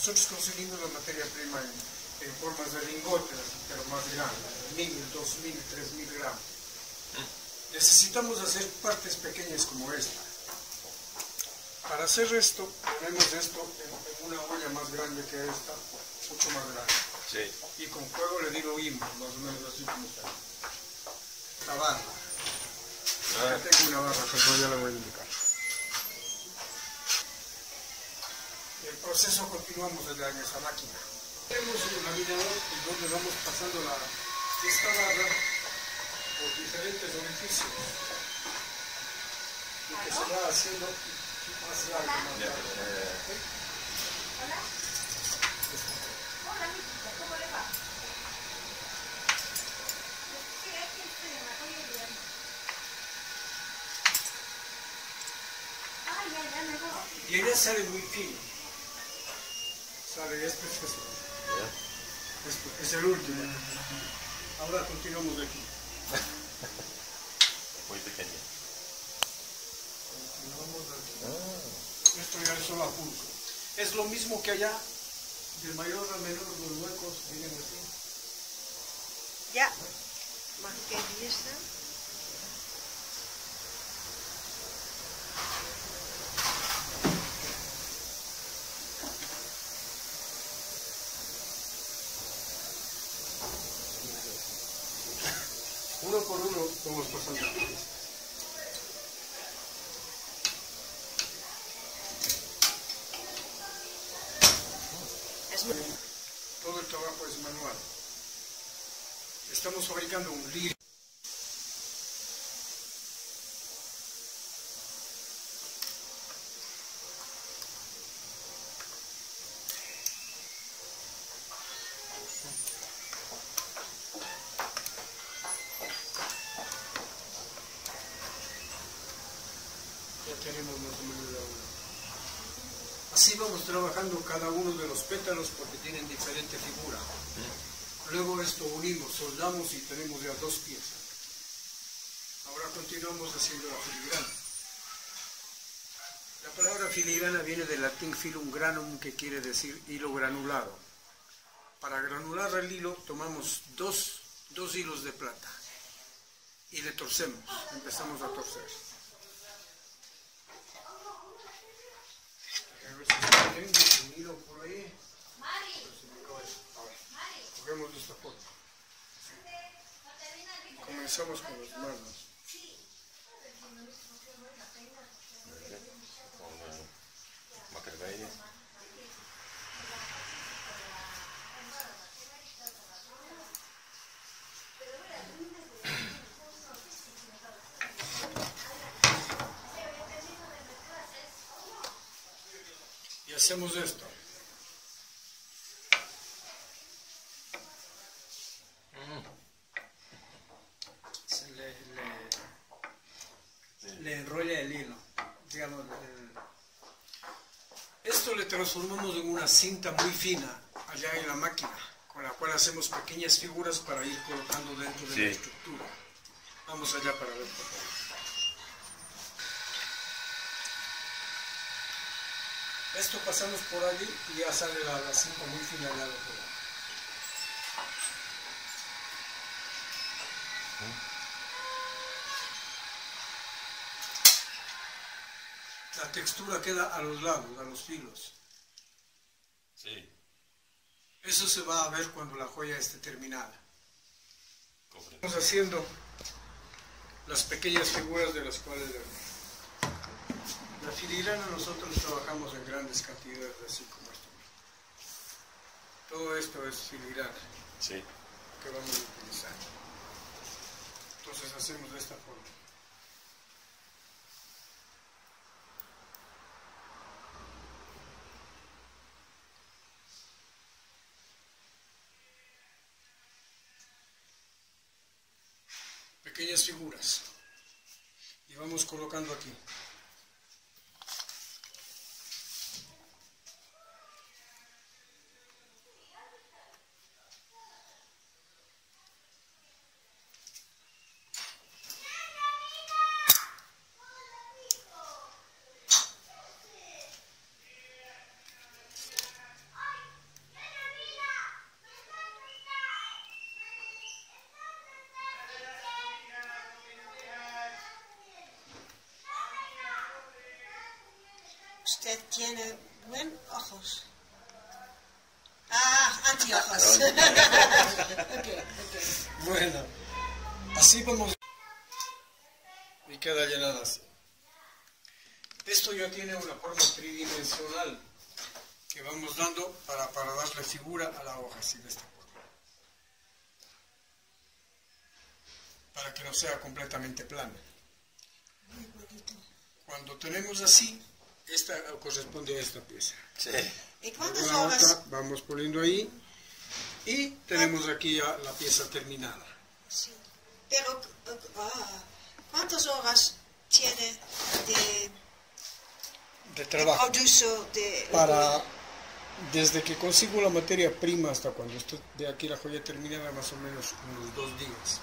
Nosotros conseguimos la materia prima en, en formas de lingotes, pero más grandes, mil, dos mil, tres mil gramos. Necesitamos hacer partes pequeñas como esta. Para hacer esto, ponemos esto en, en una olla más grande que esta, mucho más grande. Sí. Y con fuego le digo IMA, más o menos así como está. La barra. Ah, Acá tengo una barra, pero ya la voy a indicar. Proceso continuamos desde en esa máquina. Tenemos un laminador en donde vamos pasando la, esta barra por diferentes orificios. Y que se va haciendo más largo, más largo. eh, Hola, mijita, ¿cómo le va? La. Y ella sale muy fino. Sale es este. este. Es el último. Ahora continuamos de aquí. Muy pequeño. Continuamos de aquí. Ah. Esto ya es solo a pulso. Es lo mismo que allá, de mayor a menor los huecos vienen así. Ya. Más que 10. Uno por uno vamos pasando. Todo el trabajo es manual. Estamos fabricando un lío. Así vamos trabajando cada uno de los pétalos porque tienen diferente figura. Luego esto unimos, soldamos y tenemos ya dos piezas. Ahora continuamos haciendo la filigrana. La palabra filigrana viene del latín filum granum que quiere decir hilo granulado. Para granular el hilo tomamos dos, dos hilos de plata y le torcemos, empezamos a torcer. A ver si tengo por ahí. A ver, Cogemos esta forma. Comenzamos con las manos. Con eh, macramé. Y hacemos esto. Se le, le- le enrolla el hilo. Digamos, el- esto le transformamos en una cinta muy fina allá en la máquina, con la cual hacemos pequeñas figuras para ir colocando dentro de Sí. la estructura. Vamos allá para ver. por favor. Esto pasamos por allí y ya sale la, la cinta muy fina al lado. por ahí. La textura queda a los lados, a los filos. Sí, Eso se va a ver cuando la joya esté terminada. Estamos haciendo las pequeñas figuras de las cuales. La filigrana nosotros trabajamos en grandes cantidades, así como esto. Todo esto es filigrana Sí, que vamos a utilizar. Entonces hacemos de esta forma. Pequeñas figuras. Y vamos colocando aquí. Usted tiene buen ojos. Ah, anteojos. Bueno, así vamos. Y queda llenada así. Esto ya tiene una forma tridimensional que vamos dando para, para darle figura a la hoja, así de esta forma. Para que no sea completamente plana. Cuando tenemos así, esta corresponde a esta pieza. Sí. ¿Y cuántas La horas? otra vamos poniendo ahí y tenemos aquí ya la pieza terminada. Sí. Pero, ah, ¿cuántas horas tiene de, trabajo. de... Para, desde que consigo la materia prima hasta cuando esté de aquí la joya terminada, más o menos unos dos días.